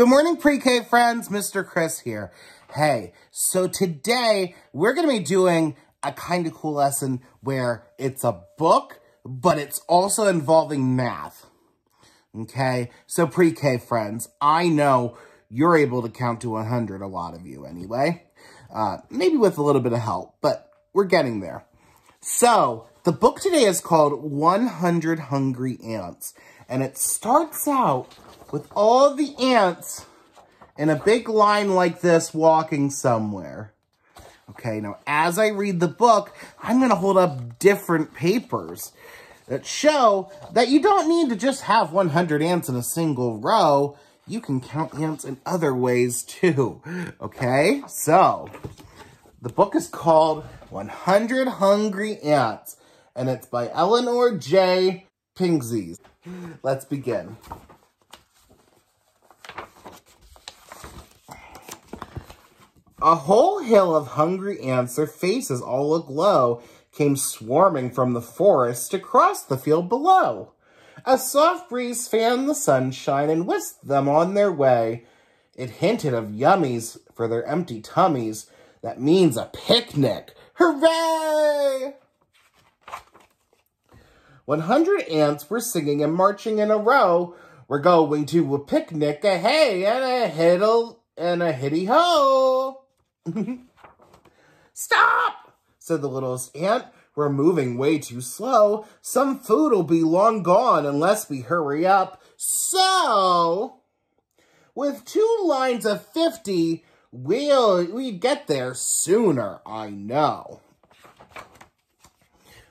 Good morning, pre-K friends. Mr. Chris here. Hey, so today we're going to be doing a kind of cool lesson where it's a book, but it's also involving math. Okay, so pre-K friends, I know you're able to count to 100, a lot of you anyway. Uh, maybe with a little bit of help, but we're getting there. So, the book today is called 100 Hungry Ants, and it starts out with all the ants in a big line like this walking somewhere. Okay, now as I read the book, I'm going to hold up different papers that show that you don't need to just have 100 ants in a single row. You can count ants in other ways too. Okay, so the book is called 100 Hungry Ants, and it's by Elinor J. Pinczes. Let's begin. A whole hill of hungry ants, their faces all aglow, came swarming from the forest to cross the field below. A soft breeze fanned the sunshine and whisked them on their way. It hinted of yummies for their empty tummies. That means a picnic. Hooray! 100 ants were singing and marching in a row. We're going to a picnic, a hey, and a hiddle, and a hitty ho. Stop, said the littlest ant. We're moving way too slow. Some food'll be long gone unless we hurry up. So, with two lines of 50, we'll we get there sooner, I know.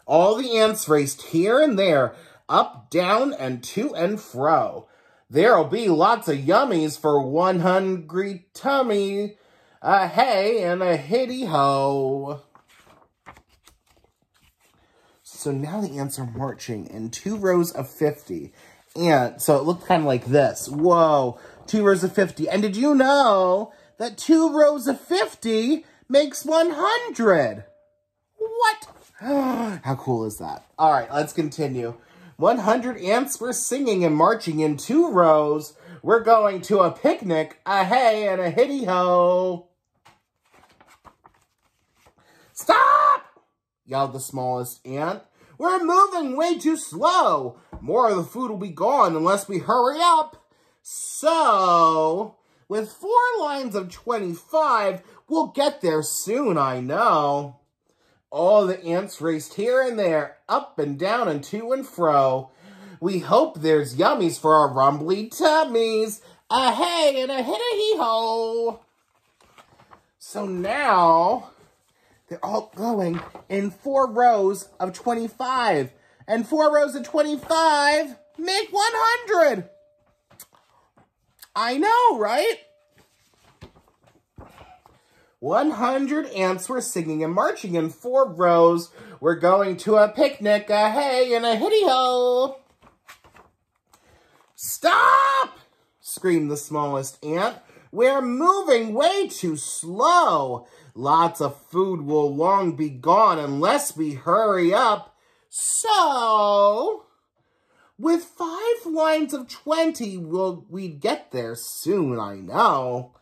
All the ants raced here and there, up, down, and to and fro. There'll be lots of yummies for one hungry tummy a hey and a hitty ho. So now the ants are marching in two rows of 50. And so it looked kind of like this. Whoa, two rows of 50. And did you know that two rows of 50 makes 100? What? How cool is that? All right, let's continue. 100 ants were singing and marching in two rows. We're going to a picnic, a hey and a hitty ho. Stop! Yelled the smallest ant. We're moving way too slow. More of the food will be gone unless we hurry up. So, with four lines of 25, we'll get there soon, I know. All the ants raced here and there, up and down and to and fro. We hope there's yummies for our rumbly tummies. A hey and a hit a hee ho. So now they're all going in four rows of 25. And four rows of 25 make 100. I know, right? 100 ants were singing and marching in four rows. We're going to a picnic, a hey, and a hitty-ho. Stop! screamed the smallest ant. We're moving way too slow. Lots of food will long be gone unless we hurry up. So, with five lines of 20, we'll, we'd get there soon, I know.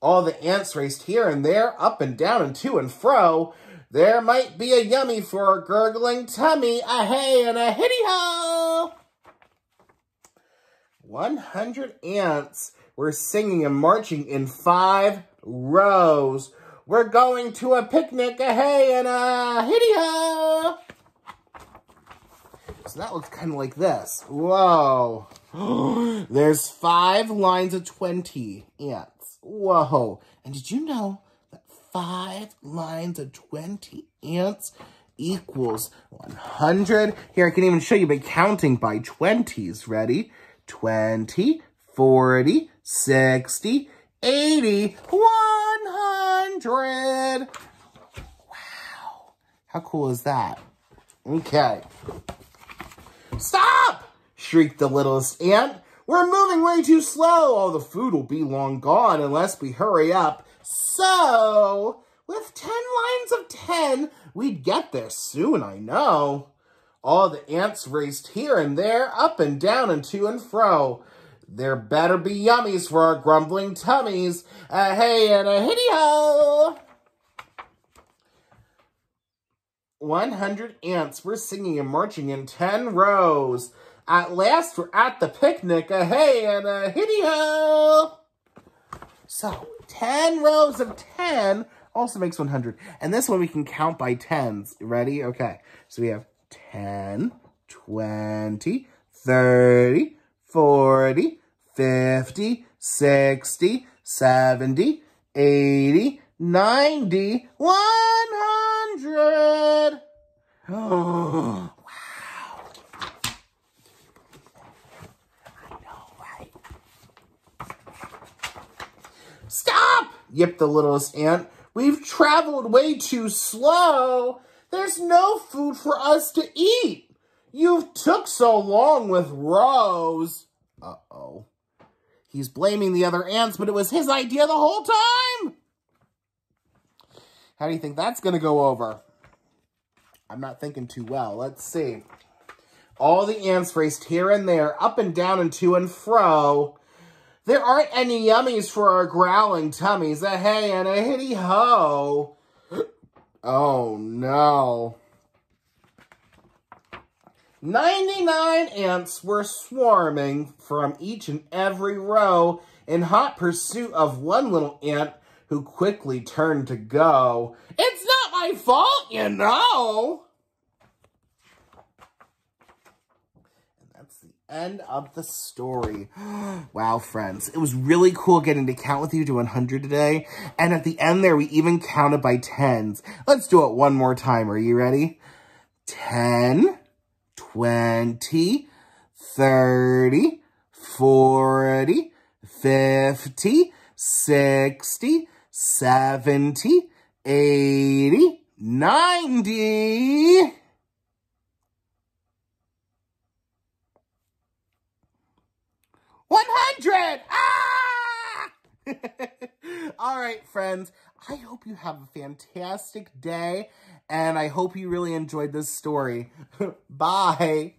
All the ants raced here and there, up and down and to and fro. There might be a yummy for a gurgling tummy, a hey and a hitty-ho! 100 ants were singing and marching in five rows. We're going to a picnic, a hey, and uh, a hitty-ho! So that looks kind of like this. Whoa. There's five lines of 20 ants. Whoa. And did you know that five lines of 20 ants equals 100? Here, I can even show you by counting by 20s. Ready? 20, 40, 60, 80, 100. Wow. How cool is that? Okay. Stop! shrieked the littlest ant. We're moving way too slow. All the food will be long gone unless we hurry up. So, with 10 lines of 10, we'd get there soon, I know. All the ants raced here and there, up and down and to and fro. There better be yummies for our grumbling tummies. A hey and a hitty ho! 100 ants were singing and marching in 10 rows. At last, we're at the picnic. A hey and a hitty ho! So, 10 rows of 10 also makes 100. And this one we can count by tens. Ready? Okay. So we have 10, 20, 30, 40, 50, 60, 70, 80, 90, 100. Oh, wow. I know, right? Stop! yipped the littlest ant. We've traveled way too slow. There's no food for us to eat. You took so long with rows. Uh-oh. He's blaming the other ants, but it was his idea the whole time. How do you think that's going to go over? I'm not thinking too well. Let's see. All the ants raced here and there, up and down and to and fro. There aren't any yummies for our growling tummies. A hey and a hitty ho. Oh no. 99 ants were swarming from each and every row in hot pursuit of one little ant who quickly turned to go. It's not my fault, you know. And that's the end of the story. wow, friends. It was really cool getting to count with you to 100 today. And at the end there, we even counted by tens. Let's do it one more time. Are you ready? 10, 20, 30, 40, 50, 60, 70, 80, 90. All right, friends. I hope you have a fantastic day, and I hope you really enjoyed this story. Bye.